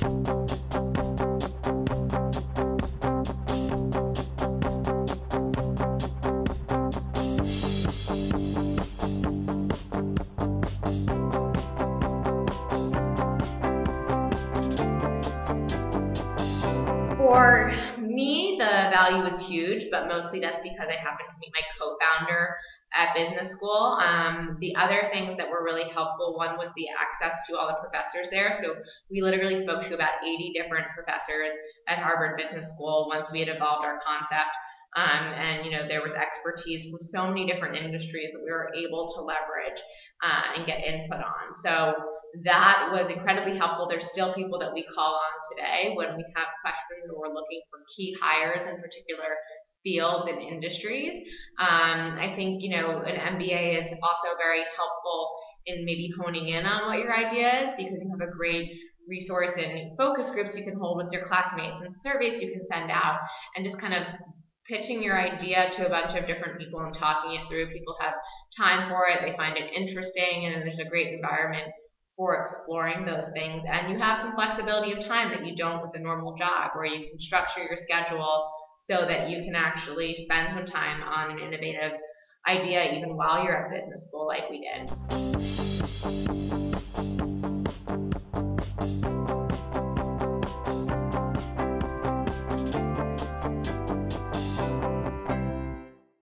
For me, the value was huge, but mostly that's because I happened to meet my co-founder at business school. Um, the other things that were really helpful, one was the access to all the professors there. So we literally spoke to about 80 different professors at Harvard Business School once we had evolved our concept. Um, and you know there was expertise from so many different industries that we were able to leverage uh, and get input on. So that was incredibly helpful. There's still people that we call on today when we have questions or we're looking for key hires in particular fields and industries. Um, I think you know an MBA is also very helpful in maybe honing in on what your idea is because you have a great resource and focus groups you can hold with your classmates and surveys you can send out and just kind of pitching your idea to a bunch of different people and talking it through. People have time for it, they find it interesting, and there's a great environment for exploring those things. And you have some flexibility of time that you don't with a normal job, where you can structure your schedule so that you can actually spend some time on an innovative idea even while you're at business school, like we did.